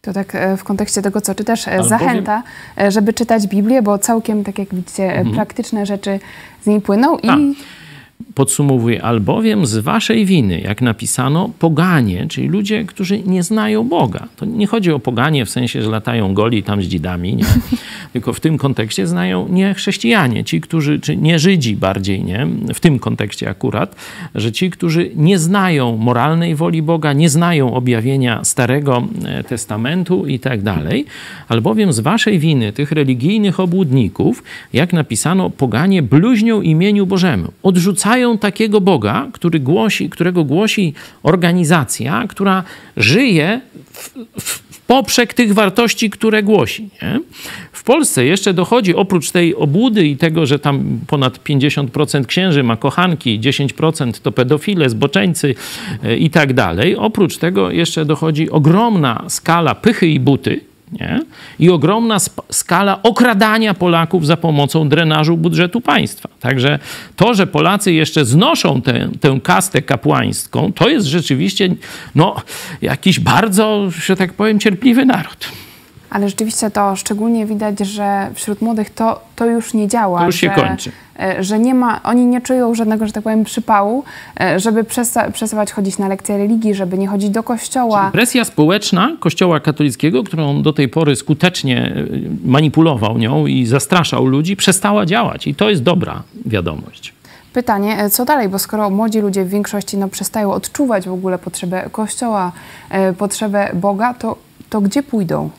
to tak e, w kontekście tego, co czytasz, e, Ale zachęta, powiem... E, żeby czytać Biblię, bo całkiem, tak jak widzicie, mhm. praktyczne rzeczy z niej płyną. I... Tak podsumowuje, albowiem z waszej winy, jak napisano, poganie, czyli ludzie, którzy nie znają Boga. To nie chodzi o poganie w sensie, że latają goli tam z dzidami, nie? *laughs* tylko w tym kontekście znają nie chrześcijanie, ci, którzy, czy nie Żydzi bardziej, nie? w tym kontekście akurat, że ci, którzy nie znają moralnej woli Boga, nie znają objawienia Starego e, Testamentu i tak dalej, albowiem z waszej winy, tych religijnych obłudników, jak napisano, poganie bluźnią imieniu Bożemu, odrzucają mają takiego Boga, który głosi, którego głosi organizacja, która żyje w, w poprzek tych wartości, które głosi. Nie? W Polsce jeszcze dochodzi oprócz tej obłudy i tego, że tam ponad 50% księży ma kochanki, 10% to pedofile, zboczeńcy e, i tak dalej. Oprócz tego jeszcze dochodzi ogromna skala pychy i buty, nie? i ogromna skala okradania Polaków za pomocą drenażu budżetu państwa. Także to, że Polacy jeszcze znoszą tę, tę kastę kapłańską, to jest rzeczywiście no, jakiś bardzo, że tak powiem, cierpliwy naród. Ale rzeczywiście to szczególnie widać, że wśród młodych to, to już nie działa. To już się że, kończy. E, że nie ma, oni nie czują żadnego, że tak powiem, przypału, e, żeby przesuwać chodzić na lekcje religii, żeby nie chodzić do kościoła. Czyli presja społeczna kościoła katolickiego, którą do tej pory skutecznie e, manipulował nią i zastraszał ludzi, przestała działać. I to jest dobra wiadomość. Pytanie, co dalej, bo skoro młodzi ludzie w większości no, przestają odczuwać w ogóle potrzebę Kościoła, potrzebę Boga, to, to gdzie pójdą?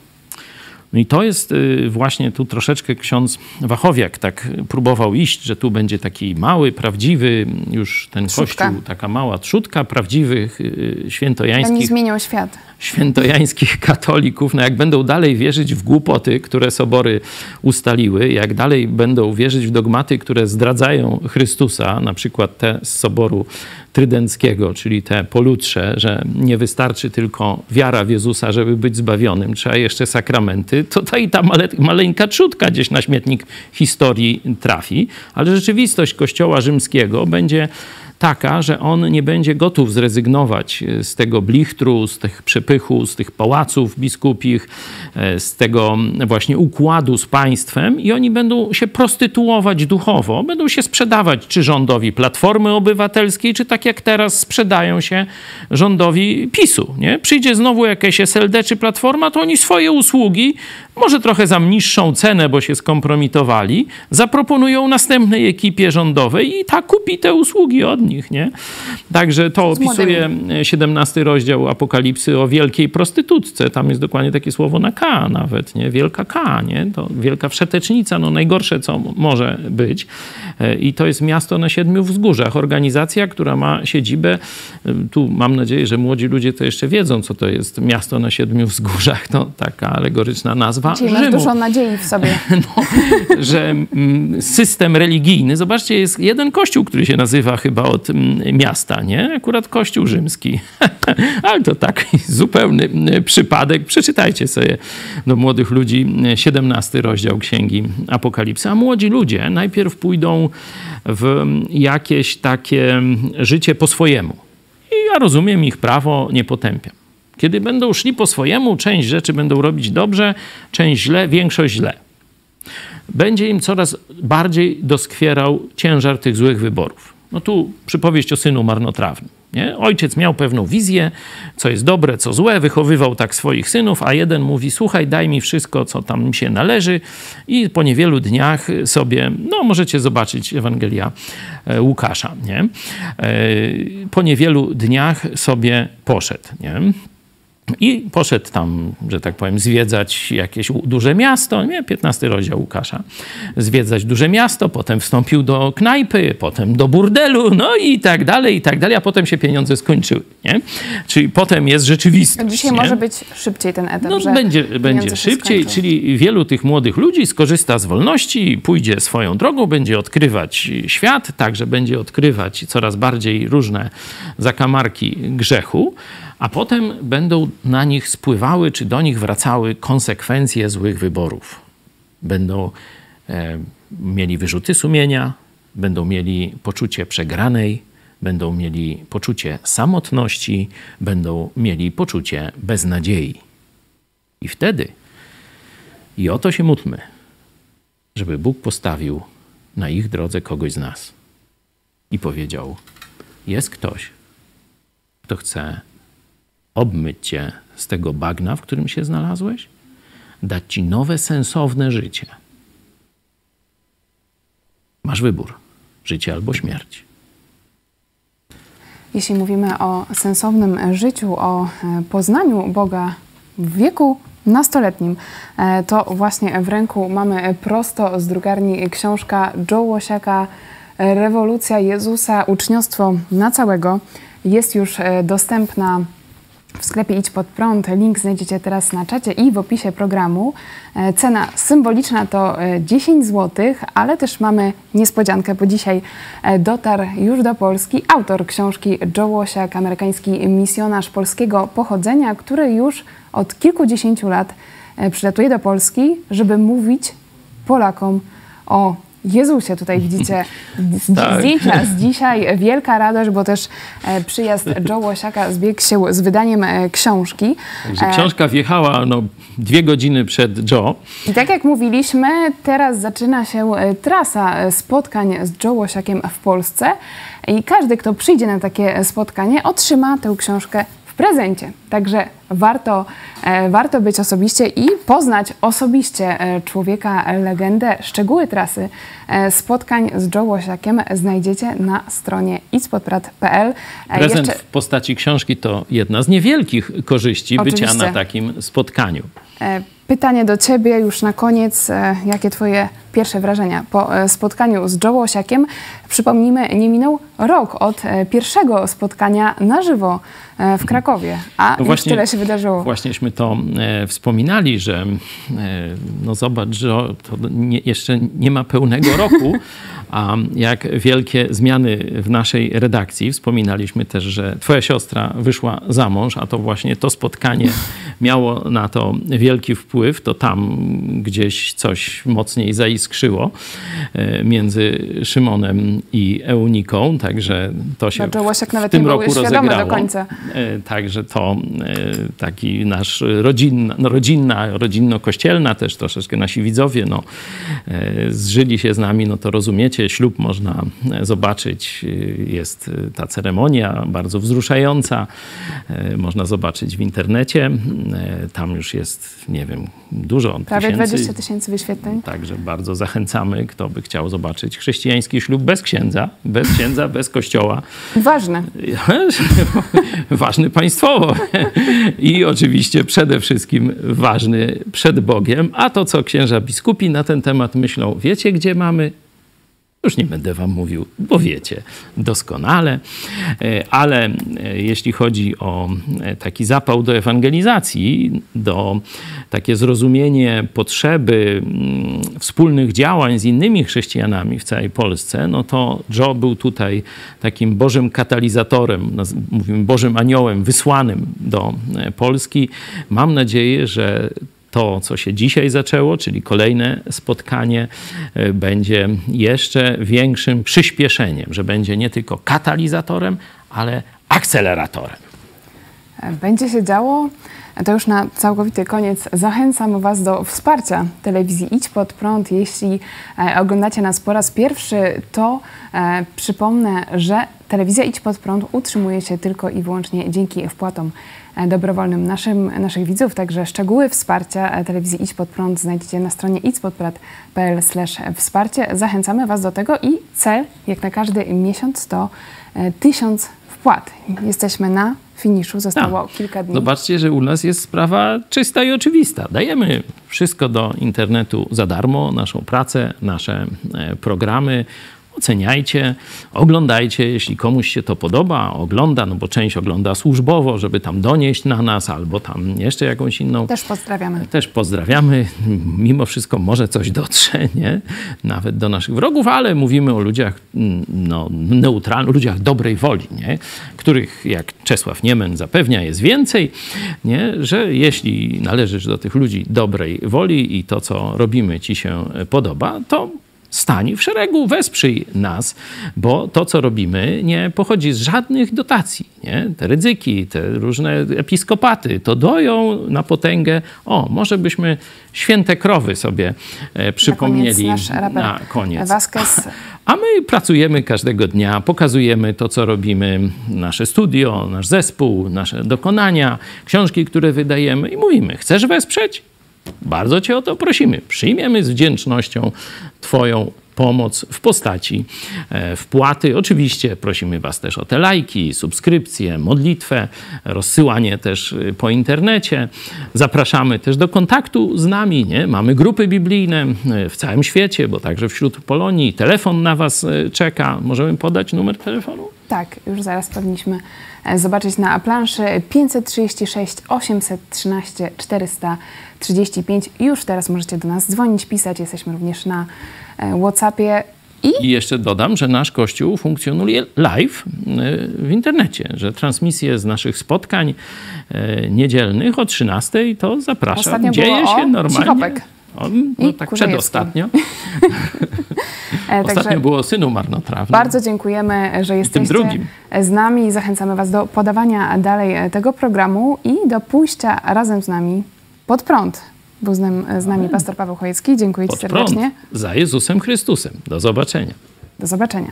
No i to jest y, właśnie tu troszeczkę ksiądz Wachowiak tak próbował iść, że tu będzie taki mały, prawdziwy już ten trzudka. kościół, taka mała trzutka prawdziwych y, świętojańskich... Oni zmienią świat. Świętojańskich *laughs* katolików, no jak będą dalej wierzyć w głupoty, które sobory ustaliły, jak dalej będą wierzyć w dogmaty, które zdradzają Chrystusa, na przykład te z soboru trydenckiego, czyli te polutrze, że nie wystarczy tylko wiara w Jezusa, żeby być zbawionym, trzeba jeszcze sakramenty, to ta i ta male, maleńka trzutka gdzieś na śmietnik historii trafi, ale rzeczywistość Kościoła rzymskiego będzie taka, że on nie będzie gotów zrezygnować e, z tego blichtru, z tych przepychu, z tych pałaców biskupich, e, z tego właśnie układu z państwem i oni będą się prostytuować duchowo, będą się sprzedawać czy rządowi Platformy Obywatelskiej, czy tak jak teraz sprzedają się rządowi PiSu. Nie? Przyjdzie znowu jakieś SLD czy Platforma, to oni swoje usługi, może trochę za niższą cenę, bo się skompromitowali, zaproponują następnej ekipie rządowej i ta kupi te usługi od nich nie? Także to opisuje 17 rozdział Apokalipsy o wielkiej prostytutce. Tam jest dokładnie takie słowo na K nawet, nie? Wielka K, nie? To wielka wszetecznica, no najgorsze, co może być. E, I to jest miasto na siedmiu wzgórzach. Organizacja, która ma siedzibę, e, tu mam nadzieję, że młodzi ludzie to jeszcze wiedzą, co to jest miasto na siedmiu wzgórzach. To taka alegoryczna nazwa Czyli masz dużo nadziei w sobie. *laughs* No, że mm, system religijny, zobaczcie, jest jeden kościół, który się nazywa chyba od mm, miasta, nie? Akurat kościół rzymski. *laughs* Ale to tak *laughs* zupełny mm, przypadek. Przeczytajcie sobie do młodych ludzi 17 rozdział Księgi Apokalipsy. A młodzi ludzie najpierw pójdą w jakieś takie życie po swojemu. I ja rozumiem ich prawo, nie potępiam. Kiedy będą szli po swojemu, część rzeczy będą robić dobrze, część źle, większość źle. Będzie im coraz bardziej doskwierał ciężar tych złych wyborów. No tu przypowieść o synu marnotrawnym. Nie? Ojciec miał pewną wizję, co jest dobre, co złe, wychowywał tak swoich synów, a jeden mówi: Słuchaj, daj mi wszystko, co tam mi się należy, i po niewielu dniach sobie, no możecie zobaczyć Ewangelia e, Łukasza, nie? E, po niewielu dniach sobie poszedł. Nie? I poszedł tam, że tak powiem, zwiedzać jakieś duże miasto, nie, 15 rozdział Łukasza, zwiedzać duże miasto, potem wstąpił do knajpy, potem do burdelu, no i tak dalej, i tak dalej, a potem się pieniądze skończyły, nie? Czyli potem jest rzeczywistość. Dzisiaj nie? może być szybciej ten etap, No, będzie, będzie szybciej, czyli wielu tych młodych ludzi skorzysta z wolności, pójdzie swoją drogą, będzie odkrywać świat, także będzie odkrywać coraz bardziej różne zakamarki grzechu, a potem będą na nich spływały, czy do nich wracały konsekwencje złych wyborów. Będą e, mieli wyrzuty sumienia, będą mieli poczucie przegranej, będą mieli poczucie samotności, będą mieli poczucie beznadziei. I wtedy, i o to się módlmy, żeby Bóg postawił na ich drodze kogoś z nas i powiedział: Jest ktoś, kto chce obmyć cię z tego bagna, w którym się znalazłeś, dać ci nowe, sensowne życie. Masz wybór: życie albo śmierć. Jeśli mówimy o sensownym życiu, o e, poznaniu Boga w wieku nastoletnim, e, to właśnie w ręku mamy prosto z drukarni książka Joe Łosiaka Rewolucja Jezusa, uczniostwo na całego. Jest już e, dostępna w sklepie Idź Pod Prąd. Link znajdziecie teraz na czacie i w opisie programu. E, Cena symboliczna to e, 10 zł, ale też mamy niespodziankę, bo dzisiaj e, dotarł już do Polski autor książki Joe Łosiak, amerykański misjonarz polskiego pochodzenia, który już od kilkudziesięciu lat e, przylatuje do Polski, żeby mówić Polakom o Jezusie. Tutaj widzicie *laughs* z- Tak. zdjęcia z dzisiaj. Wielka radość, bo też e, przyjazd Joe Łosiaka zbiegł się z wydaniem e, książki. Także E, książka wjechała no, dwie godziny przed Joe. I tak jak mówiliśmy, teraz zaczyna się trasa spotkań z Joe Łosiakiem w Polsce i każdy, kto przyjdzie na takie spotkanie, otrzyma tę książkę w prezencie. Także warto, e, warto być osobiście i poznać osobiście e, człowieka, legendę. Szczegóły trasy e, spotkań z Joe Łosiakiem znajdziecie na stronie itspodprat.pl. Prezent jeszcze- w postaci książki to jedna z niewielkich korzyści bycia Oczywiście. na takim spotkaniu. Pytanie do Ciebie już na koniec. E, Jakie Twoje pierwsze wrażenia po e, spotkaniu z Joe Łosiakiem? Przypomnijmy, nie minął rok od e, pierwszego spotkania na żywo w Krakowie, a już właśnie- tyle się wydarzyło. Właśnieśmy to e, wspominali, że e, no zobacz, że to nie, jeszcze nie ma pełnego roku, *laughs* a jak wielkie zmiany w naszej redakcji. Wspominaliśmy też, że twoja siostra wyszła za mąż, a to właśnie to spotkanie *laughs* miało na to wielki wpływ. To tam gdzieś coś mocniej zaiskrzyło e, między Szymonem i Euniką, także to się Łosiak w nawet tym nie roku świadomy do rozegrało. końca. E, Także to e, taki nasz rodzinna, no rodzinna, rodzinno-kościelna też troszeczkę nasi widzowie no, zżyli się z nami, no to rozumiecie, ślub można e, zobaczyć, e, jest e, ta ceremonia bardzo wzruszająca, można zobaczyć w internecie, tam już jest, nie wiem, dużo Prawie tysięcy. 20 tysięcy wyświetleń. Także bardzo zachęcamy, kto by chciał zobaczyć chrześcijański ślub bez księdza, bez księdza, bez kościoła. Ważne. *laughs* ważny państwowo i oczywiście przede wszystkim ważny przed Bogiem. A to, co księża biskupi na ten temat myślą, wiecie, gdzie mamy? Już nie będę wam mówił, bo wiecie doskonale, E, ale e, jeśli chodzi o e, taki zapał do ewangelizacji, do takie zrozumienie potrzeby mm, wspólnych działań z innymi chrześcijanami w całej Polsce, no to Joe był tutaj takim Bożym katalizatorem, mówimy Bożym aniołem wysłanym do Polski. Mam nadzieję, że to, co się dzisiaj zaczęło, czyli kolejne spotkanie, e, będzie jeszcze większym przyspieszeniem, że będzie nie tylko katalizatorem, ale akceleratorem. Będzie się działo. To już na całkowity koniec zachęcam Was do wsparcia telewizji Idź Pod Prąd. Jeśli e, oglądacie nas po raz pierwszy, to e, przypomnę, że telewizja Idź Pod Prąd utrzymuje się tylko i wyłącznie dzięki wpłatom dobrowolnym naszym, naszych widzów. Także szczegóły wsparcia e, telewizji Idź Pod Prąd znajdziecie na stronie idźpodprad.pl wsparcie. Zachęcamy Was do tego i cel, jak na każdy miesiąc, to e, tysiąc wpłat. Jesteśmy na finiszu. Zostało tak. kilka dni. Zobaczcie, że u nas jest sprawa czysta i oczywista. Dajemy wszystko do internetu za darmo, naszą pracę, nasze e, programy oceniajcie, oglądajcie, jeśli komuś się to podoba, ogląda, no bo część ogląda służbowo, żeby tam donieść na nas, albo tam jeszcze jakąś inną. Też pozdrawiamy. Też pozdrawiamy. Mimo wszystko może coś dotrze, nie? Nawet do naszych wrogów, ale mówimy o ludziach no, neutralnych, ludziach dobrej woli, nie? Których, jak Czesław Niemen zapewnia, jest więcej, nie? Że jeśli należysz do tych ludzi dobrej woli i to, co robimy, ci się podoba, to stań w szeregu, wesprzyj nas, bo to, co robimy, nie pochodzi z żadnych dotacji. Nie? Te ryzyki, te różne episkopaty, to doją na potęgę. O, może byśmy święte krowy sobie e, przypomnieli na koniec. Na koniec. Vasquez. *laughs* A my pracujemy każdego dnia, pokazujemy to, co robimy, nasze studio, nasz zespół, nasze dokonania, książki, które wydajemy i mówimy, chcesz wesprzeć? Bardzo Cię o to prosimy. Przyjmiemy z wdzięcznością Twoją pomoc w postaci e, wpłaty. Oczywiście prosimy Was też o te lajki, subskrypcje, modlitwę, rozsyłanie też e, po internecie. Zapraszamy też do kontaktu z nami. Nie? Mamy grupy biblijne e, w całym świecie, bo także wśród Polonii. Telefon na Was czeka. Możemy podać numer telefonu? Tak, już zaraz powinniśmy zobaczyć na planszy 536 813 435. Już teraz możecie do nas dzwonić, pisać. Jesteśmy również na E, WhatsAppie. I? I jeszcze dodam, że nasz kościół funkcjonuje live e, w internecie, że transmisje z naszych spotkań e, niedzielnych o 13 to zapraszam. Ostatnio Dzieje się normalnie. O, no, tak przedostatnio. Ostatnio *laughs* Także było synu marnotrawnym. Bardzo dziękujemy, że jesteście z nami i zachęcamy Was do podawania dalej tego programu i do pójścia razem z nami pod prąd był z, nam, z nami pastor Paweł Chojecki. Dziękuję Ci serdecznie. Za Jezusem Chrystusem. Do zobaczenia. Do zobaczenia.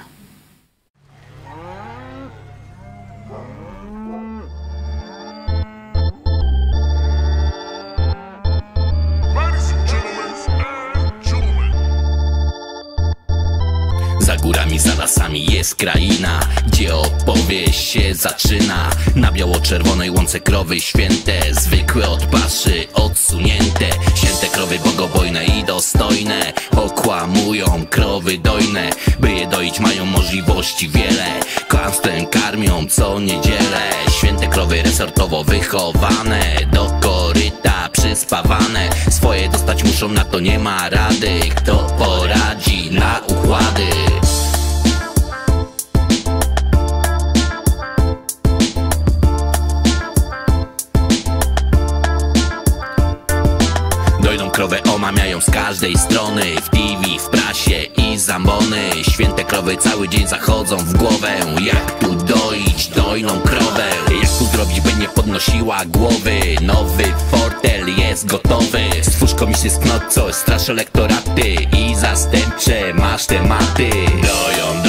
Jest kraina Gdzie opowieść się zaczyna. Na biało-czerwonej łące krowy święte Zwykłe od paszy, odsunięte. Święte krowy bogobojne i dostojne Okłamują krowy dojne. By je doić mają możliwości wiele. Kłamstwem karmią co niedzielę. Święte krowy resortowo wychowane Do koryta przyspawane. Swoje dostać muszą, na to nie ma rady. Kto poradzi na układy krowę omamiają z każdej strony. W TV, w prasie i zambony. Święte krowy cały dzień zachodzą w głowę. Jak tu doić dojną krowę? Jak tu zrobić, by nie podnosiła głowy? Nowy fortel jest gotowy. Stwórz komisję sknot coś, strasz elektoraty I zastępcze masz tematy. Doją, doją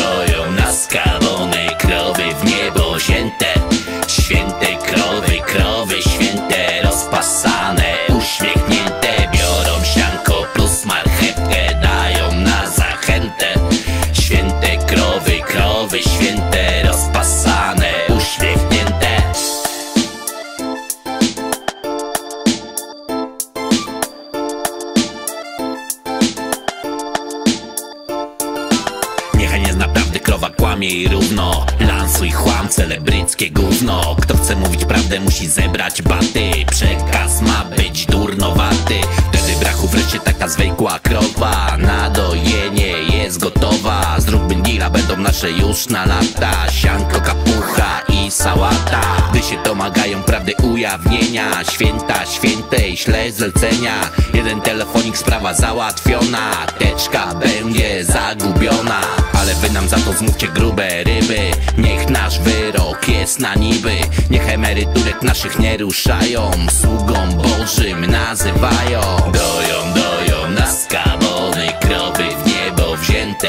musi zebrać baty. Przekaz ma być durnowaty. Wtedy brachu wreszcie taka zwykła krowa. Na dojenie jest gotowa. Zróbmy deala, będą nasze już na lata. Sianko, kapucha i sałata. Gdy się domagają prawdy ujawnienia. Święta, świętej, śle zlecenia. Jeden telefonik, sprawa załatwiona. Teczka będzie zagubiona. Ale wy nam za to zmówcie grube ryby. Niech nasz wyrok jest na niby. Niech emeryturek naszych nie ruszają. Sługą Bożym nazywają. Doją, doją na skabony krowy w niebo wzięte.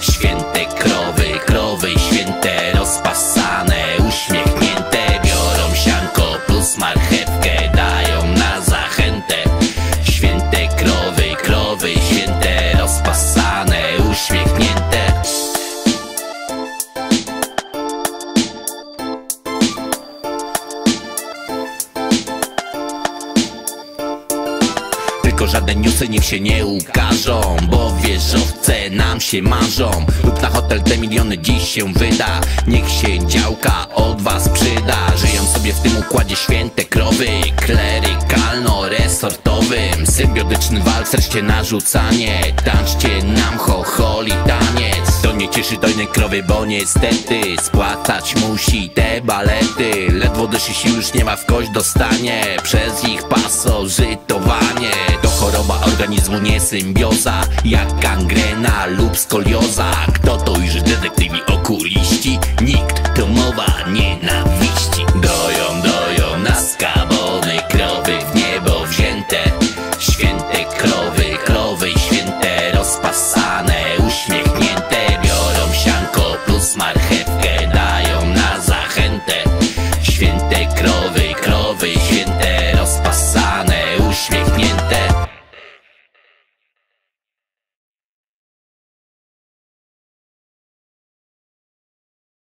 Święte się marzą. Lub na hotel te miliony dziś się wyda. Niech się działka od was przyda. Żyją sobie w tym układzie święte krowy. Klerykalno-resortowym Symbiotyczny walc, reszcie narzucanie. Tańczcie nam chocholi taniec nie cieszy dojnej krowy, bo niestety Spłacać musi te balety. Ledwo dyszy sił już nie ma w kość dostanie Przez ich pasożytowanie. To choroba organizmu, nie symbioza Jak gangrena lub skolioza. Kto to już detektywi okuliści? Nikt,